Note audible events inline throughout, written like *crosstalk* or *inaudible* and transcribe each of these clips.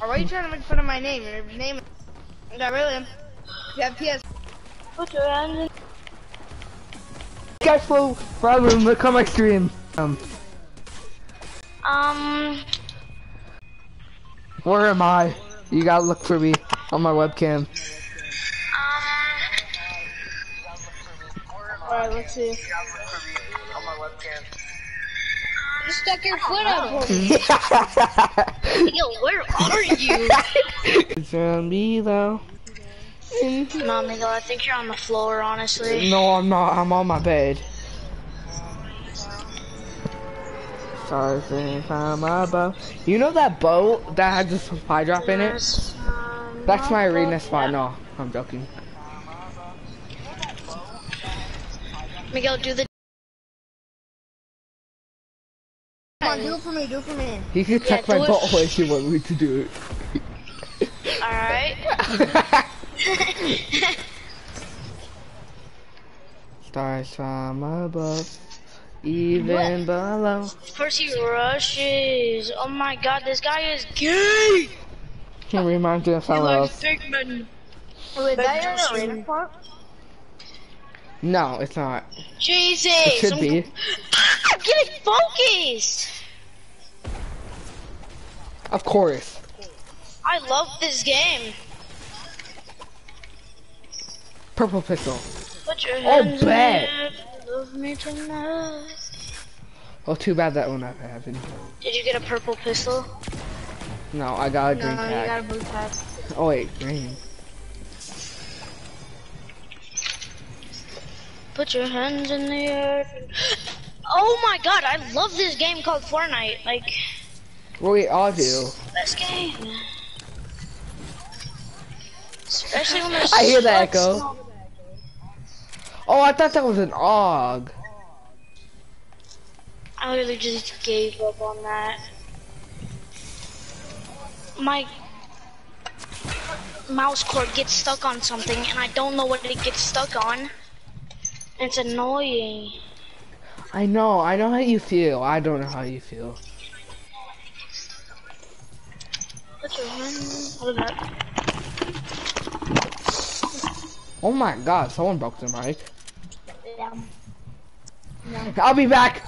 Or why are you trying to make fun of my name? Your name is... Not really. You have PS. Put your hands in. Guys, for problem, come my stream. Um, Um, where am I? You gotta look for me on my webcam. um, Alright, let's see. You stuck your foot up. *laughs* yo, where are you? *laughs* it's gonna be though. no, Miguel, I think you're on the floor, honestly. No, I'm not. I'm on my bed. Sorry for find my. You know that boat that had the supply drop in it? Um, That's my arena spot. No, I'm joking. Miguel, do the. Come on, do it for me, do it for me. You can Yeah, check my do it. butthole if you want me to do it. Alright. it. *laughs* Stars from above, even below. of course he rushes. Oh my god, this guy is gay! Can remind you of He someone likes else. big men. Wait, that your Just- arena spot? No, it's not. Jesus! It should I'm- be. Oh. I'm getting focused! Of course. I love this game. Purple pistol. Put your Oh, hands in bet. the love me tonight. Well, too bad that will never happen. Did you get a purple pistol? No, I got a No, green you tag. got a blue tag. Oh wait, green. Put your hands in the air. Oh my god, I love this game called Fortnite. Like, we all do. best game. Especially when there's I hear the sluts. echo. Oh, I thought that was an og. I literally just gave up on that. My mouse cord gets stuck on something and I don't know what it gets stuck on. It's annoying. I know, I know how you feel. I don't know how you feel. Put your hands. What is that? Oh my god, someone broke the mic. Yeah. I'll be back.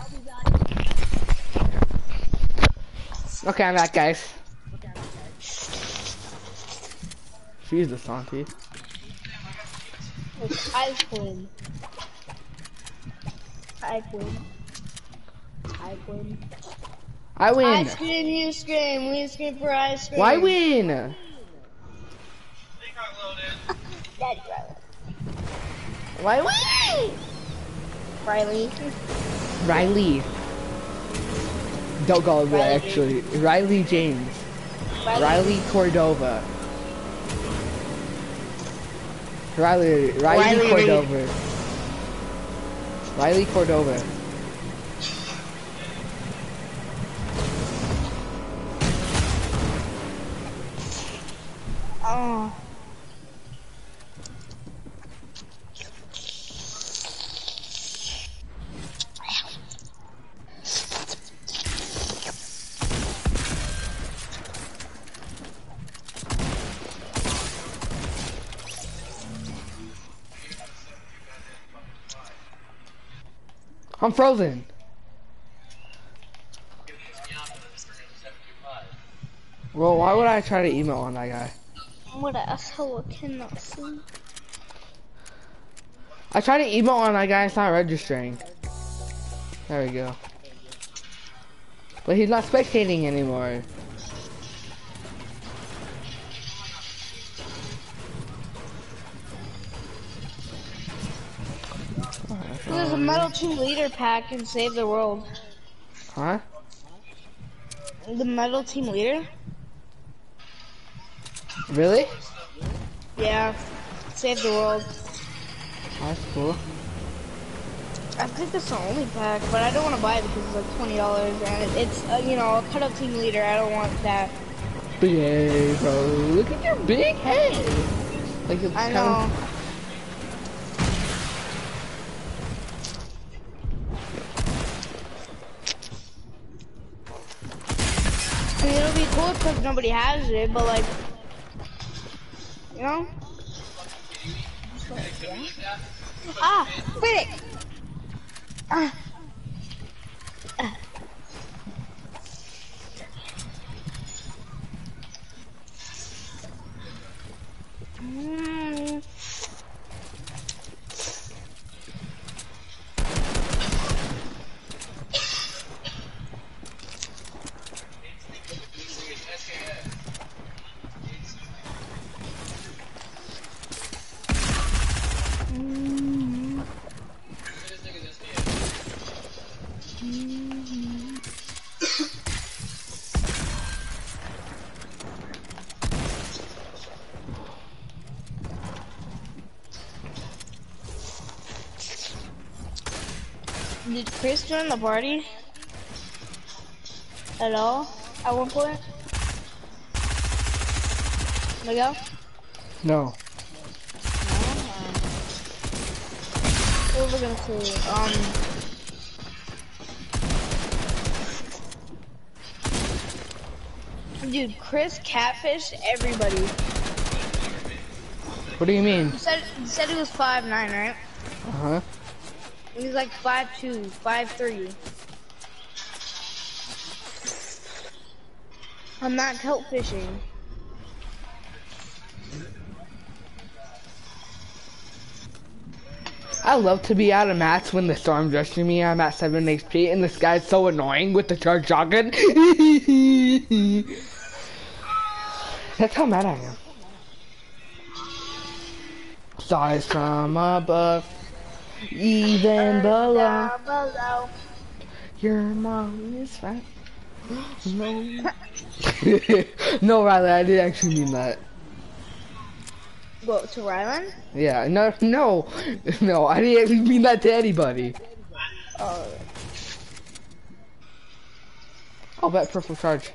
Okay, I'm back, guys. Jesus, Santi. It's ice Ice cream. Ice cream. I win. Ice cream, you scream. We scream for ice cream. Why win? Daddy Riley. Why win? Riley. Riley. Don't go over Riley. actually. Riley James. Riley Cordova. Riley, Riley, Riley. Cordova. Riley Cordova. I'm frozen. Well, why would I try to email on that guy? What an asshole cannot see. I tried to email on that guy, it's not registering. There we go. But he's not spectating anymore. There's a Metal Team Leader pack and Save the World. Huh? The Metal Team Leader? Really? Yeah. Save the World. That's cool. I think that's the only pack, but I don't want to buy it because it's like twenty dollars, and it's uh, you know a cut up team leader. I don't want that. Big head, bro. Look at your big head. Like it's I know. of- because nobody has it, but like, you know? Ah, wait. Ah. Ah. Mm. Mm. Did Chris join the party? At all? At one point? Miguel? No. What was I gonna say? Um. Dude, Chris catfished everybody. What do you mean? He said, he said he was five nine, right? Uh huh. He's like five two, five three. I'm not kelp fishing. I love to be out of mats when the storm's rushing me. I'm at 7 HP and this guy's so annoying with the charge shotgun. *laughs* That's how mad I am. Stars from above, even below. Below. Your mom is fat. No. *laughs* no, Riley, I didn't actually mean that. Go to Ryland? Yeah, no, no, no, I didn't actually mean that to anybody. Oh. I'll bet purple charge.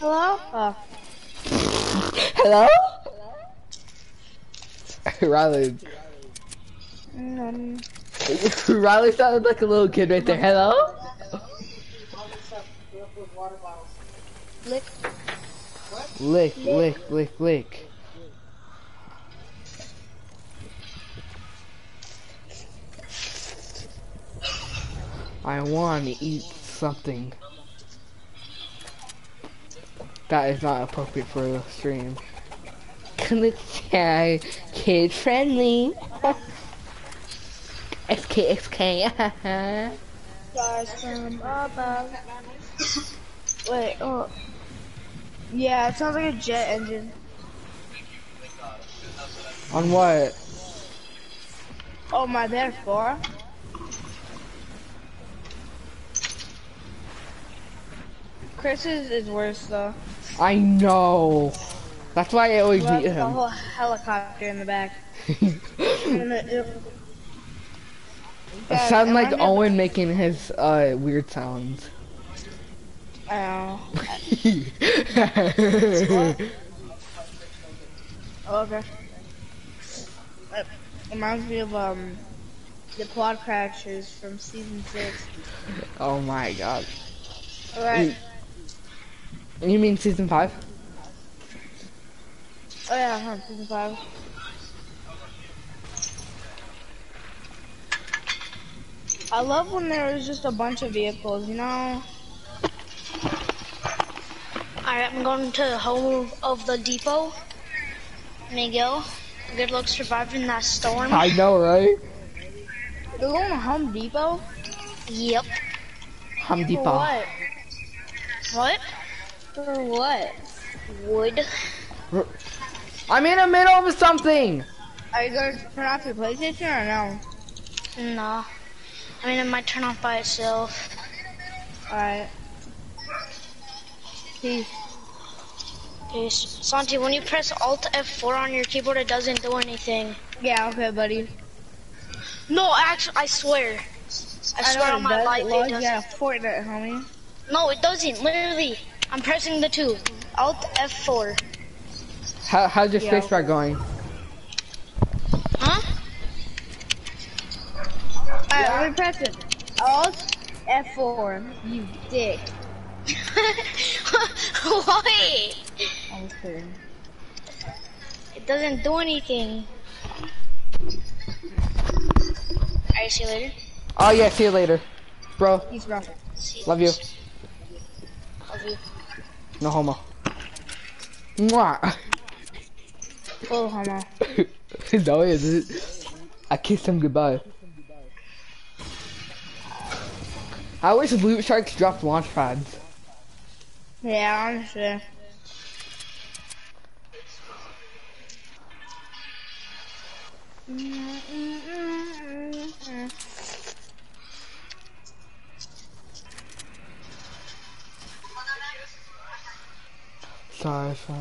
Hello? Oh. Hello? *laughs* Riley. Mm, *laughs* Riley sounded like a little kid right there. Hello? lick. Lick, lick, lick, lick. I want to eat something. That is not appropriate for the stream. Let's say kid friendly. *laughs* XK, XK. Stars from above. Wait, oh. Yeah, it sounds like a jet engine. On what? Oh my, there's four. Chris's is worse though. I know. That's why I always Well, beat the him. whole helicopter in the back. *laughs* It- it- I sound like Owen making his uh weird sounds. I know. Oh, okay. It reminds me of um the quad crashers from season six. oh my god. Alright. You mean season five? Oh yeah, season five. I love when there is just a bunch of vehicles, you know? Alright, I'm going to the home of the depot. Miguel, good luck surviving that storm. I know, right? You're going to Home Depot? Yep. Home For Depot. what? What? For what? Wood. I'm in the middle of something. Are you gonna turn off your PlayStation or no? No. I mean, it might turn off by itself. Alright. Peace. Peace. Santi, when you press Alt F4 on your keyboard, it doesn't do anything. Yeah, okay, buddy. No, actually, I swear. I, swear on my does. life, Well, it doesn't. got a Fortnite, homie. No, it doesn't. Literally, I'm pressing the two. Alt F4. How, how's your Yeah. spacebar going? Huh? Alright, let me it. Alt F4. You dick. *laughs* Why? I was kidding. It doesn't do anything. Alright, see you later. Oh yeah, see you later. Bro, Peace, bro. See love you. Love you. No homo. Mwah. Full homo. *laughs* no, it isn't. I kissed him goodbye. I wish Loot Sharks dropped launch pads. Yeah, honestly. Sorry for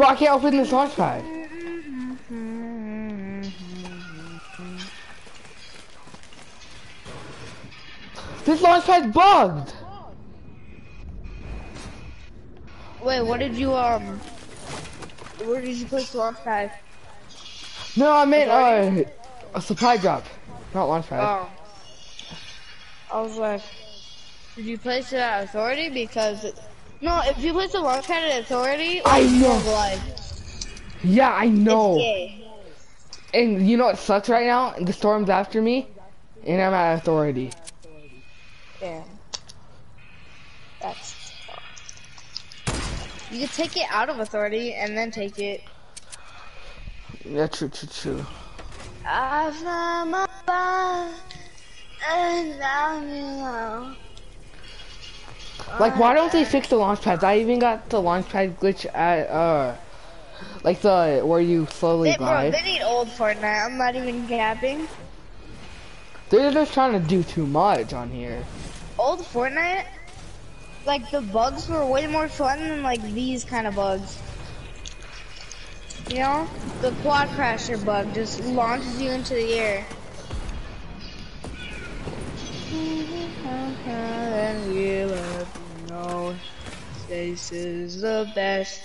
Bro, I can't open this launch pad. This launch pad's bugged. Wait, what did you, um, where did you place the launch pad? No, I meant uh, a supply drop, not launch pad. Oh. I was like, did you place it at authority? Because, it, no, if you place the launch pad at authority, I know. life. Yeah, I know. And you know what sucks right now? The storm's after me, and I'm at authority. Damn. That's You could take it out of authority and then take it. Yeah, true, true, true. I found my bond, and now you know. Like, why don't they fix the launch pads? I even got the launch pad glitch at, uh, like the, where you slowly They, bro, they need old Fortnite. I'm not even capping. They're just trying to do too much on here. Old Fortnite, like the bugs were way more fun than like these kind of bugs. You know, the quad crasher bug just launches you into the air. And *laughs* you know this is the best.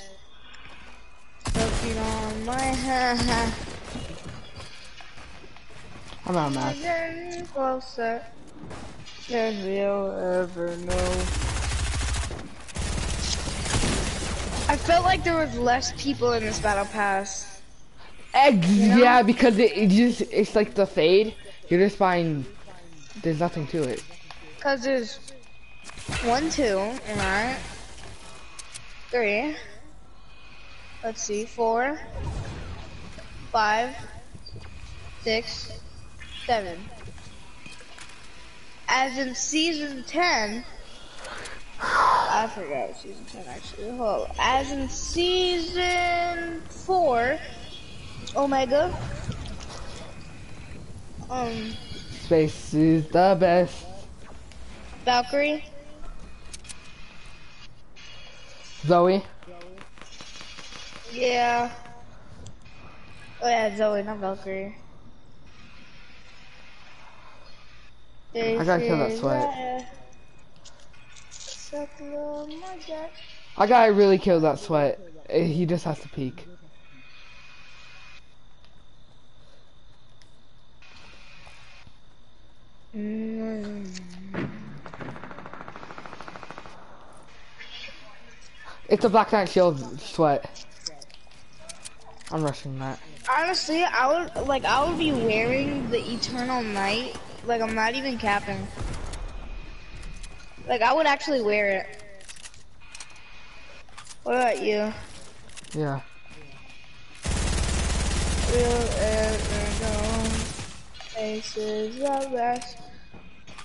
Looking on my hand, I'm out of math. getting closer than we'll ever know. I felt like there was less people in this battle pass. Eggs, know? yeah, because it, it just, it's like the fade. You're just buying, there's nothing to it. Cause there's one, two, alright. Three. Let's see, four, five, six, seven. As in season ten, I forgot season ten actually. Hold on. As in season four, Omega. Um, Space is the best. Valkyrie. Zoe, Yeah. Oh yeah, Zoe, not Valkyrie. I gotta kill that sweat. I gotta really kill that sweat. Eh, He just has to peek. It's a Black Knight Shield sweat. I'm rushing that. Honestly, I would like I would be wearing the Eternal Knight. Like I'm not even capping. Like I would actually wear it. What about you? Yeah. We'll ever know. Faces the best.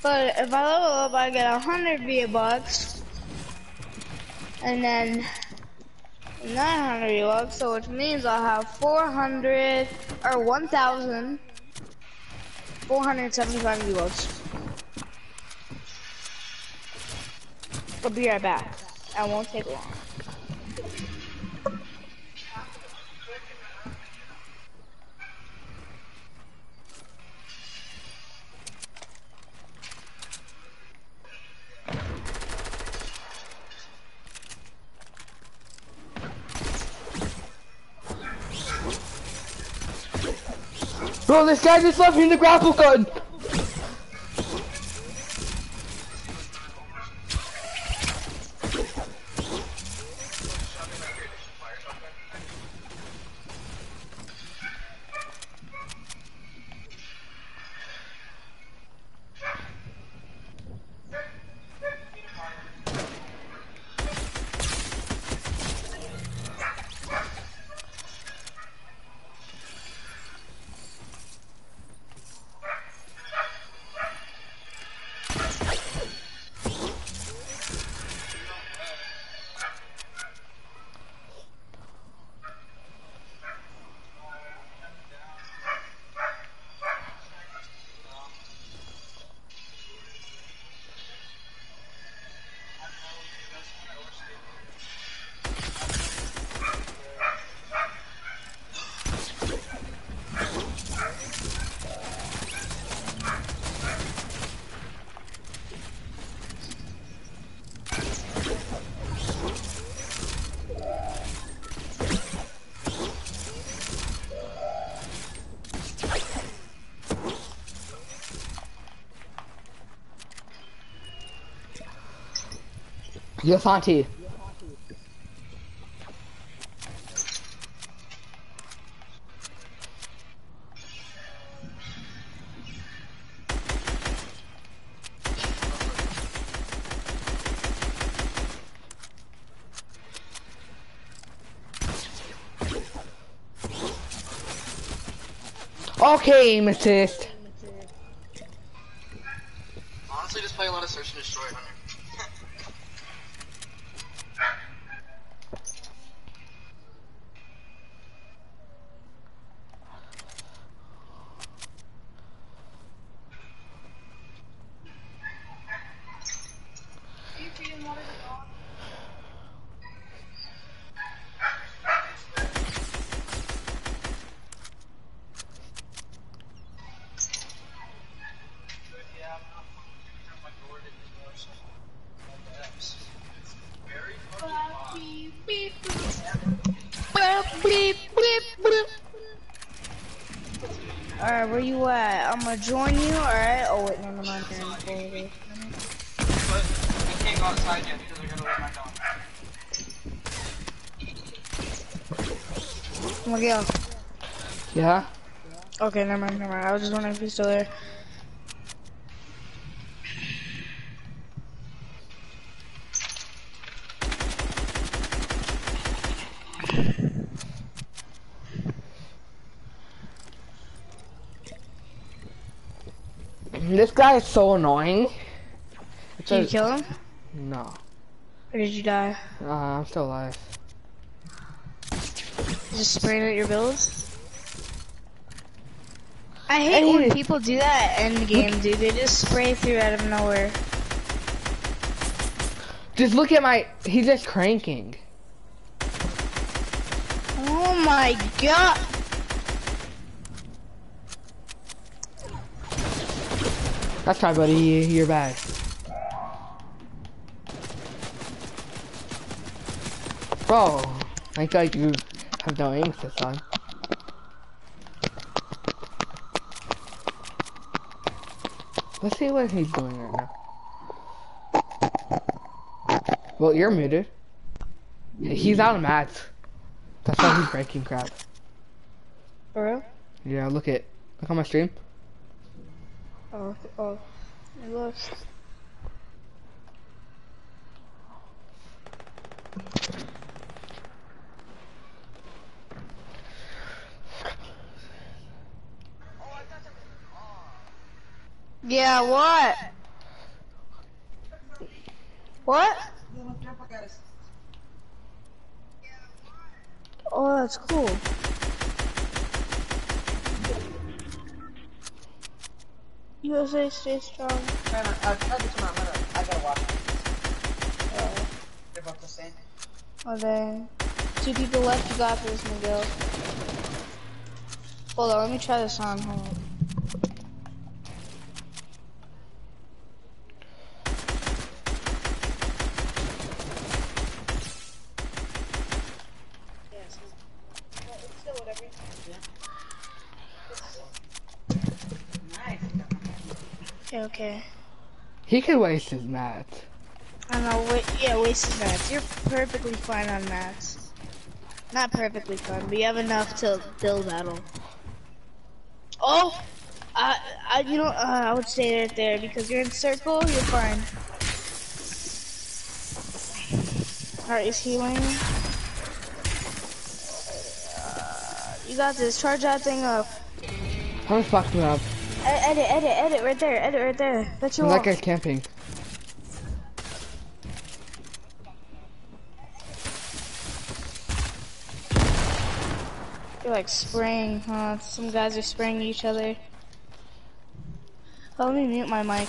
But if I level up, I get a hundred V bucks, and then 900 V. So which means I'll have 400 or 1,000. 475 V. I'll be right back. I won't take long. Bro, this guy just left me in the grapple gun. Yes, auntie. Okay, aim assist. Honestly, just play a lot of search and destroy, Hunter. Alright, where you at? I'm gonna join you, alright? Oh wait, never mind. You're in the folder. But we can't go outside yet because they're gonna let my dog. Miguel. Yeah? Okay, never mind, never mind. I was just wondering if you're still there. This guy is so annoying. Did you kill him? No. Or did you die? Uh, I'm still alive. Just spraying at your builds? I hate when people do that end game, dude. They just spray through out of nowhere. Just look at my. He's just cranking. Oh my god! That's right, buddy. You're bad. Bro, I thought you have no aim this time. Let's see what he's doing right now. Well, you're muted. He's out of mats. That's why he's breaking crap. For real? Yeah, look at look on my stream. Oh, oh. It looks. Yeah, what? What? Oh, that's cool. USA stay strong. Man, I, I tried to come out, Hunter. I gotta watch. Uh, They're both the same. oh dang. Two people left, you got this, Miguel. Hold on, let me try this on. Hold on. Okay, okay. He can waste his mats. I know, wait, yeah, waste his mats. You're perfectly fine on mats. Not perfectly fine, but you have enough to build battle. Oh! I, I, you know, uh, I would stay right there because you're in circle, you're fine. Alright, he's healing. Uh, you got this, charge that thing up. How much box Edit, edit, edit, right there, edit right there. That's your That guy's camping. You're like spraying, huh? Some guys are spraying each other. Let me mute my mic.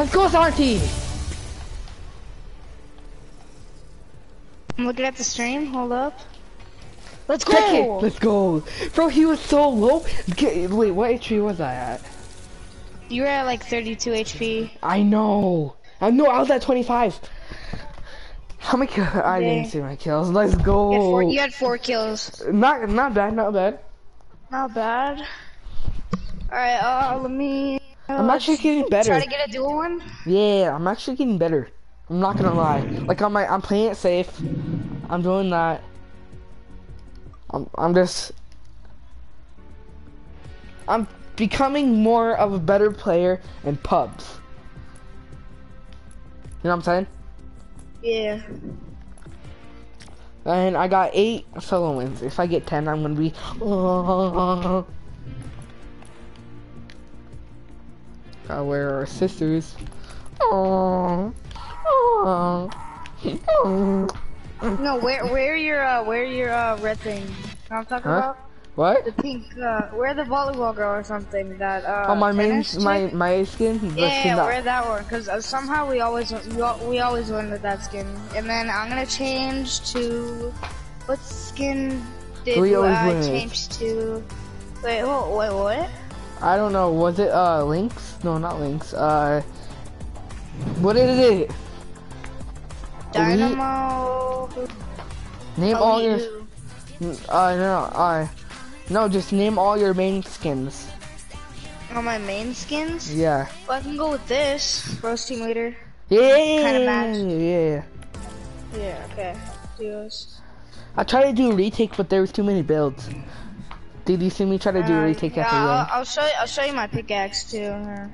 Let's go, Santi! I'm looking at the stream. Hold up. Let's Check it. go. Let's go. Bro, he was so low. Get, wait, what HP was I at? You were at like 32 HP. I know. I know, I was at 25. How many kills? I Dang. didn't see my kills. Let's You had, four, go. you had four kills. Not, not bad, not bad. Not bad. All right. Uh, let me. I'm oh, actually getting *laughs* better. Try to get a dual one. Yeah, I'm actually getting better. I'm not gonna lie. Like on my, I'm playing it safe. I'm doing that. I'm, I'm just, I'm becoming more of a better player in pubs. You know what I'm saying? Yeah. And I got eight solo wins. If I get ten, I'm gonna be. *laughs* Oh, Gotta wear our sisters. Aww. Aww. No, where where your uh where your uh red thing? You know what I'm talking Huh? about? What? The pink uh where the volleyball girl or something that uh Oh, my main, my my skin. yeah, yeah, that- wear that one because uh, somehow we always we, we always win with that skin. And then I'm gonna change to what skin did We always I win. change to? Wait, wait, wait, what? I don't know. Was it uh Lynx? No, not Lynx. Uh, what is it? Dynamo. Name all your. you. Uh, no, uh, no, just name all your main skins. All my main skins. Yeah. Well, I can go with this. Roast team leader. Yeah. match. Yeah. Yeah. Okay. Duos. I tried to do a retake, but there was too many builds. Did you see me try to do a Uh, retake yeah, after I'll. I'll show you. I'll show you my pickaxe too. yeah.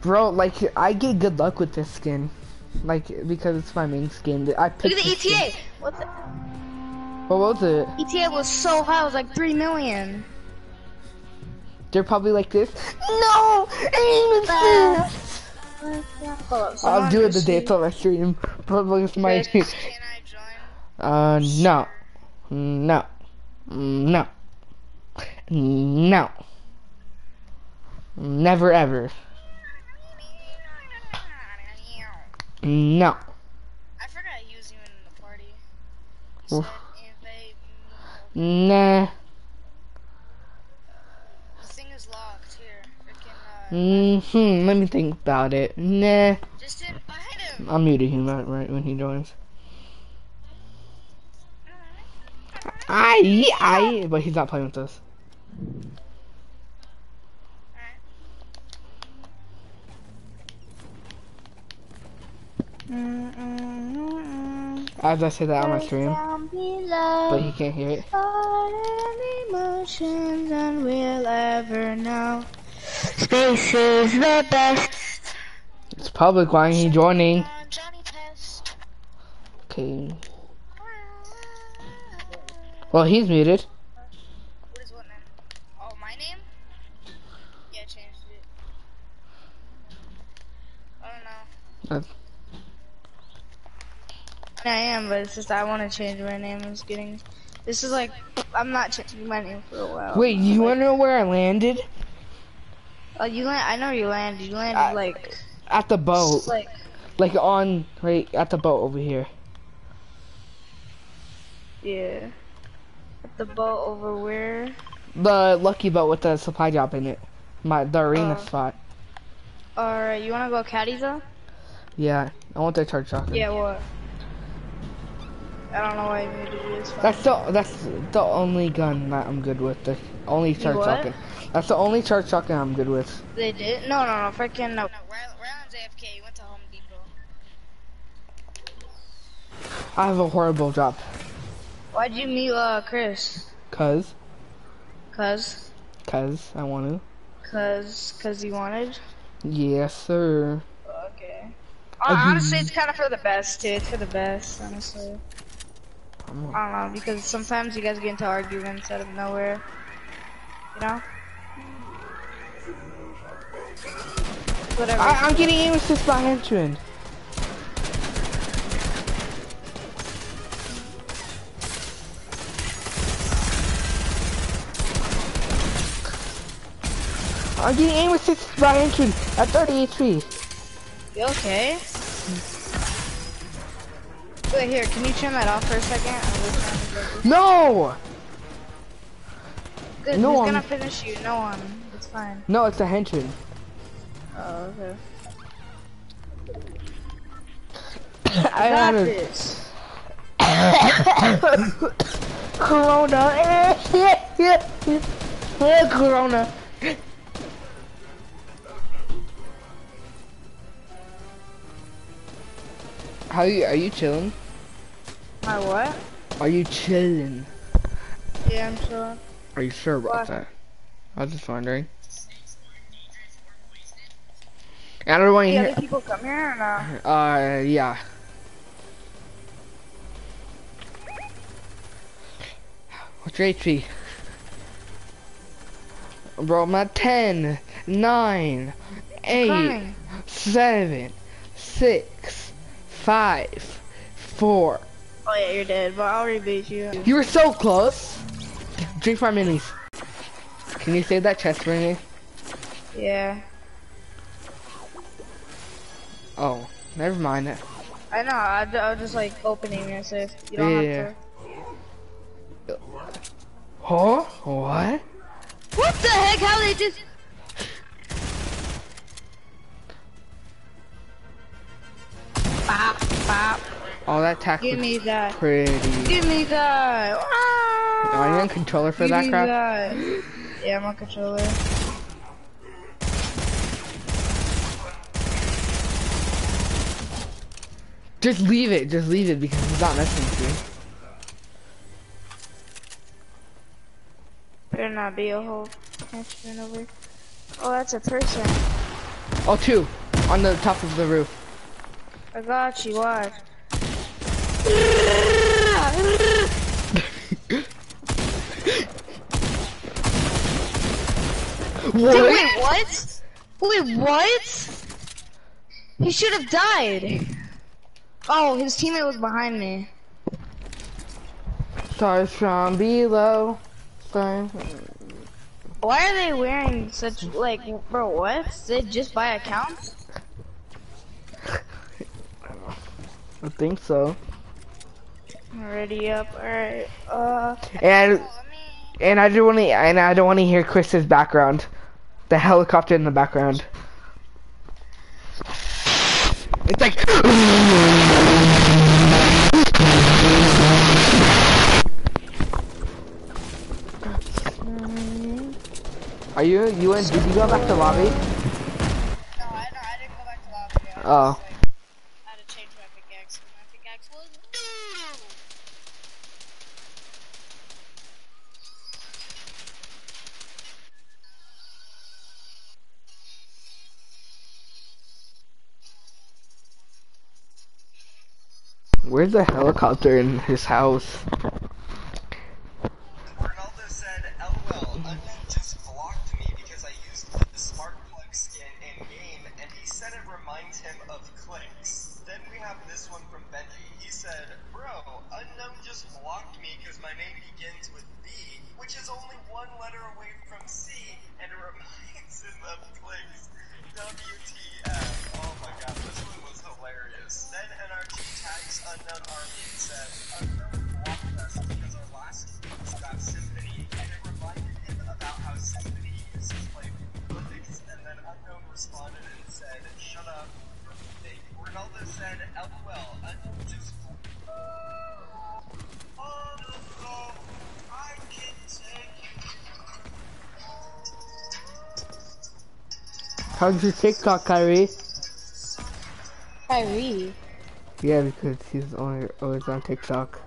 Bro, like I get good luck with this skin, like because it's my main skin. I picked Look at the this skin. ETA. What the? What was it? ETA was so high. It was like three million. They're probably like this. No, aim assist. Hold up, I'll do it the day it's on my stream. Probably it's my. Can I *laughs* join? Uh, no, no, no, no, never ever. No. I forgot to use you in the party. Said invade- Nah. The thing is locked here. Freaking uh, Mm-hmm, let me think about it. Nah, Just hit, hit him. I'm muting him right, right when he joins. I, I, but he's not playing with us. As I say that on my stream, but he can't hear it. emotions than we'll ever know. Space is the best. It's public. Why ain't he joining? Okay. Well, he's muted. What is what name? Oh, my name? Yeah, I changed it. I don't know. I am, but it's just I want to change my name. It's getting. This is like I'm not changing my name for a while. Wait, you Like, wanna know where I landed? Oh, you land. I know you landed. You landed I- like At the boat. like Like on, right, at the boat over here. yeah. At the boat over where? The lucky boat with the supply drop in it. My, the arena Oh. spot. All right, you wanna go caddy though? Yeah, I want the charge shotgun. Yeah. What? I don't know why you muted you. It's fine. That's the, that's the only gun that I'm good with. The only charge what? shotgun. That's the only charge shotgun I'm good with. They did? No, no, no. Freaking no. No, Ryl- Rylan's AFK. He went to Home Depot. I have a horrible drop. Why'd you mute uh Chris? Cause, Cause, cause I want to. cause, cause you wanted. Yes, sir. Okay. I honestly, it's kind of for the best too. It's for the best, honestly. I'm- don't know because sometimes you guys get into arguments out of nowhere. You know. Whatever. I, I'm getting aim assist by henchman. I'm getting aim assist by henchman at 30 HP. You okay? Wait, here, can you turn that off for a second? I'm just trying to go- No! Good, No who's one. gonna finish you? No one. It's fine. No, it's a henchman. Oh, okay. *coughs* I Got this. *coughs* *coughs* corona. corona. How you? Are you chilling? My what? Are you chilling? Yeah, I'm sure. Are you sure about What? that? I was just wondering. I don't want to hear. other people come here or not? Uh, yeah. What's your HP? Bro, I'm at 10, 9, 8, 7, 6, 5, 4. Oh yeah, you're dead, but I'll reboot you. You were so close! Drink five minis. Can you save that chest for me? Yeah. Oh, never mind. it. I know, I, I was just like opening it, so if you don't Yeah. have to. Huh? What? What the heck? How they just. Bop, bop. Oh, that tack Give me that. pretty. Give me that. Are you on controller for Give that crap? that. Yeah, I'm on controller. Just leave it. Just leave it because he's not messing with you. Better not be a whole henchman over. Oh, that's a person. Oh, two on the top of the roof. I got you. Watch. What? Wait, what? Wait, what? He should have died. Oh, his teammate was behind me. Stars from below. Stars. Why are they wearing such like, bro? What? Did they just buy accounts? I think so. Already up. All right. Uh, And and I don't want to and I don't want to hear Chris's background. The helicopter in the background. It's like. Are you you and did you go back to lobby? No, I, no, I didn't go back to lobby. Oh. Where's the helicopter in his house? How's your TikTok, Kyrie? Kyrie. Yeah, because he's always on TikTok.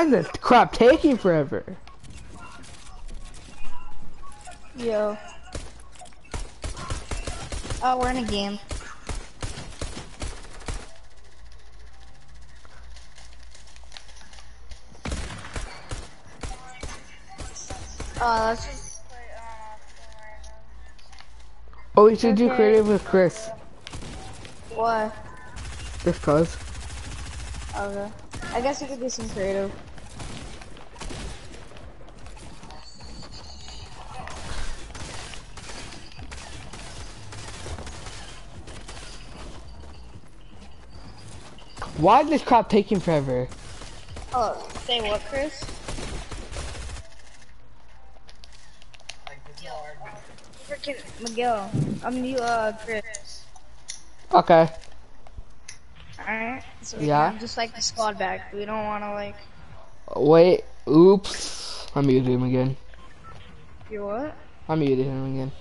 Why is this crap taking forever? Yo. Oh, we're in a game. Oh, let's just play, Oh, we should do creative with Chris. What? Just cause. Okay. I guess we could do some creative. Why is this crap taking forever? Oh, say what, Chris? Freaking Miguel. I mean, you, uh, Chris. Okay. Alright? So we Yeah? can just like the squad back. We don't want to, like, Wait. Oops. I muted him again. you what? I muted him again.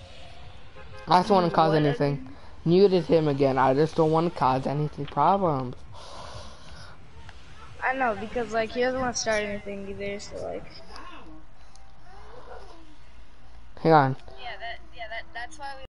I just want to cause What? anything. Muted him again. I just don't want to cause anything problems. I know, because, like, he doesn't want to start anything either, so, like. Hang on. Yeah, that, yeah, that, that's why we